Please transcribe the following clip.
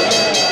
Yeah.